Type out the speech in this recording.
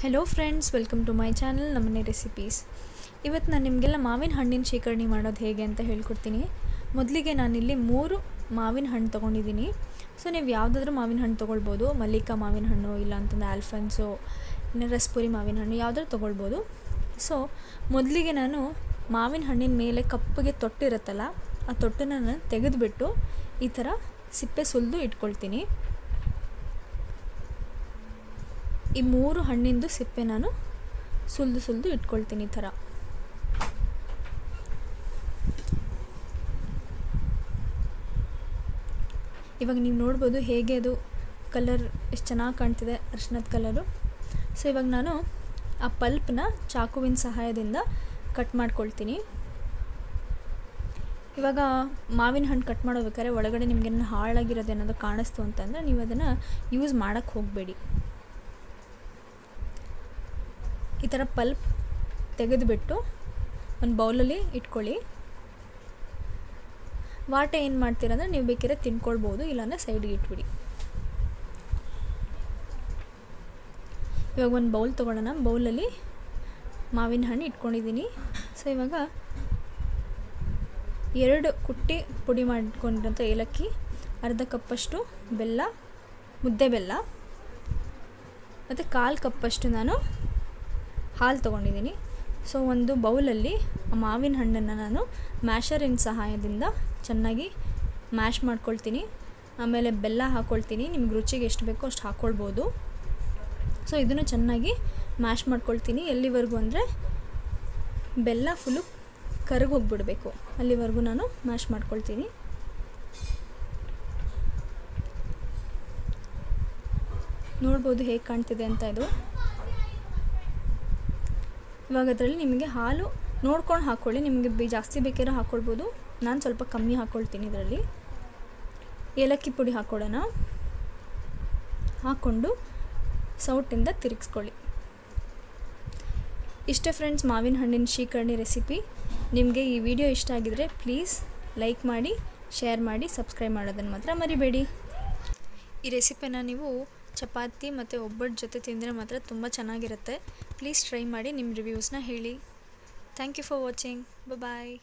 Hello friends welcome to my channel ನಮ್ಮನೆ recipes ಇವತ್ತು ನಾನು ನಿಮಗೆಲ್ಲ ಮಾವಿನ ಹಣ್ಣಿನ ಶೇಖರಣೆ ಮಾಡೋದು ಹೇಗೆ ಅಂತ ಹೇಳ್ಕೊಡ್ತೀನಿ. ಮೊದಲಿಗೆ ನಾನಿಲ್ಲಿ ಮೂರು ಮಾವಿನ ಹಣ್ಣು ತೊಗೊಂಡಿದ್ದೀನಿ ಸೊ ನೀವು ಯಾವುದಾದ್ರೂ ಮಾವಿನ ಹಣ್ಣು ತೊಗೊಳ್ಬೋದು. ಮಲ್ಲಿಕಾ ಮಾವಿನ ಹಣ್ಣು, ಇಲ್ಲ ಅಂತಂದರೆ ಆಲ್ಫನ್ಸು, ಇನ್ನು ರಸ್ಪುರಿ ಮಾವಿನ ಹಣ್ಣು, ಯಾವುದಾದ್ರು ತೊಗೊಳ್ಬೋದು. ಸೊ ಮೊದಲಿಗೆ ನಾನು ಮಾವಿನ ಹಣ್ಣಿನ ಮೇಲೆ ಕಪ್ಪಗೆ ತೊಟ್ಟಿರುತ್ತಲ್ಲ ಆ ತೊಟ್ಟನ್ನು ನಾನು ತೆಗೆದುಬಿಟ್ಟು ಈ ಥರ ಸಿಪ್ಪೆ ಸುಲಿದು ಇಟ್ಕೊಳ್ತೀನಿ. ಈ ಮೂರು ಹಣ್ಣಿಂದು ಸಿಪ್ಪೆ ನಾನು ಸುಲಿದು ಸುಲಿದು ಇಟ್ಕೊಳ್ತೀನಿ ಈ ಥರ. ಇವಾಗ ನೀವು ನೋಡ್ಬೋದು ಹೇಗೆ ಅದು ಕಲರ್ ಎಷ್ಟು ಚೆನ್ನಾಗಿ ಕಾಣ್ತಿದೆ ಅರ್ಶಿನದ ಕಲರು. ಸೊ ಇವಾಗ ನಾನು ಆ ಪಲ್ಪ್ನ ಚಾಕುವಿನ ಸಹಾಯದಿಂದ ಕಟ್ ಮಾಡ್ಕೊಳ್ತೀನಿ. ಇವಾಗ ಮಾವಿನ ಹಣ್ಣು ಕಟ್ ಮಾಡೋಬೇಕಾದ್ರೆ ಒಳಗಡೆ ನಿಮಗೆ ಹಾಳಾಗಿರೋದು ಏನಾದರೂ ಕಾಣಿಸ್ತು ಅಂತಂದರೆ ನೀವು ಅದನ್ನು ಯೂಸ್ ಮಾಡೋಕ್ಕೆ ಹೋಗಬೇಡಿ. ಈ ಥರ ಪಲ್ಪ್ ತೆಗೆದುಬಿಟ್ಟು ಒಂದು ಬೌಲಲ್ಲಿ ಇಟ್ಕೊಳ್ಳಿ. ವಾಟೆ ಏನು ಮಾಡ್ತೀರಂದ್ರೆ ನೀವು ಬೇಕಿದ್ರೆ ತಿನ್ಕೊಳ್ಬೋದು, ಇಲ್ಲಾಂದರೆ ಸೈಡ್ಗೆ ಇಟ್ಬಿಡಿ. ಇವಾಗ ಒಂದು ಬೌಲ್ ತೊಗೊಳ್ಳೋಣ. ಬೌಲಲ್ಲಿ ಮಾವಿನ ಹಣ್ಣು ಇಟ್ಕೊಂಡಿದ್ದೀನಿ. ಸೊ ಇವಾಗ ಎರಡು ಕುಟ್ಟಿ ಪುಡಿ ಮಾಡಿಕೊಂಡಿರೋಂಥ ಏಲಕ್ಕಿ, ಅರ್ಧ ಕಪ್ಪಷ್ಟು ಬೆಲ್ಲ, ಮುದ್ದೆ ಬೆಲ್ಲ, ಮತ್ತು ಕಾಲು ಕಪ್ಪಷ್ಟು ನಾನು ಹಾಲು ತೊಗೊಂಡಿದ್ದೀನಿ. ಸೊ ಒಂದು ಬೌಲಲ್ಲಿ ಮಾವಿನ ಹಣ್ಣನ್ನು ನಾನು ಮ್ಯಾಷರಿನ ಸಹಾಯದಿಂದ ಚೆನ್ನಾಗಿ ಮ್ಯಾಶ್ ಮಾಡ್ಕೊಳ್ತೀನಿ. ಆಮೇಲೆ ಬೆಲ್ಲ ಹಾಕ್ಕೊಳ್ತೀನಿ ನಿಮ್ಗೆ ರುಚಿಗೆ ಎಷ್ಟು ಬೇಕೋ ಅಷ್ಟು ಹಾಕ್ಕೊಳ್ಬೋದು ಸೊ ಇದನ್ನು ಚೆನ್ನಾಗಿ ಮ್ಯಾಶ್ ಮಾಡ್ಕೊಳ್ತೀನಿ. ಎಲ್ಲಿವರೆಗೂ ಅಂದರೆ ಬೆಲ್ಲ ಫುಲ್ಲು ಕರಗಿ ಹೋಗ್ಬಿಡಬೇಕು. ಅಲ್ಲಿವರೆಗೂ ನಾನು ಮ್ಯಾಶ್ ಮಾಡ್ಕೊಳ್ತೀನಿ. ನೋಡ್ಬೋದು ಹೇಗೆ ಕಾಣ್ತಿದೆ ಅಂತ ಇದು. ಇವಾಗ ಅದರಲ್ಲಿ ನಿಮಗೆ ಹಾಲು ನೋಡ್ಕೊಂಡು ಹಾಕ್ಕೊಳ್ಳಿ ನಿಮಗೆ ಬಿ ಜಾಸ್ತಿ ಬೇಕಿರೋ ಹಾಕ್ಕೊಳ್ಬೋದು ನಾನು ಸ್ವಲ್ಪ ಕಮ್ಮಿ ಹಾಕ್ಕೊಳ್ತೀನಿ ಇದರಲ್ಲಿ. ಏಲಕ್ಕಿ ಪುಡಿ ಹಾಕ್ಕೊಳ್ಳೋಣ ಹಾಕ್ಕೊಂಡು ಸೌಟಿಂದ ತಿರುಗಿಸ್ಕೊಳ್ಳಿ. ಇಷ್ಟೇ ಫ್ರೆಂಡ್ಸ್ ಮಾವಿನ ಹಣ್ಣಿನ ಶೀಕರ್ಣಿ ರೆಸಿಪಿ ನಿಮಗೆ ಈ ವಿಡಿಯೋ ಇಷ್ಟ ಆಗಿದರೆ ಪ್ಲೀಸ್ ಲೈಕ್ ಮಾಡಿ ಶೇರ್ ಮಾಡಿ ಸಬ್ಸ್ಕ್ರೈಬ್ ಮಾಡೋದನ್ನು ಮಾತ್ರ ಮರಿಬೇಡಿ. ಈ ರೆಸಿಪಿನ ನೀವು ಚಪಾತಿ ಮತ್ತು ಒಬ್ಬಟ್ಟು ಜೊತೆ ತಿಂದರೆ ಮಾತ್ರ ತುಂಬ ಚೆನ್ನಾಗಿರುತ್ತೆ. ಪ್ಲೀಸ್ ಟ್ರೈ ಮಾಡಿ ನಿಮ್ಮ ರಿವ್ಯೂಸ್ನ ಹೇಳಿ. Thank you for watching bye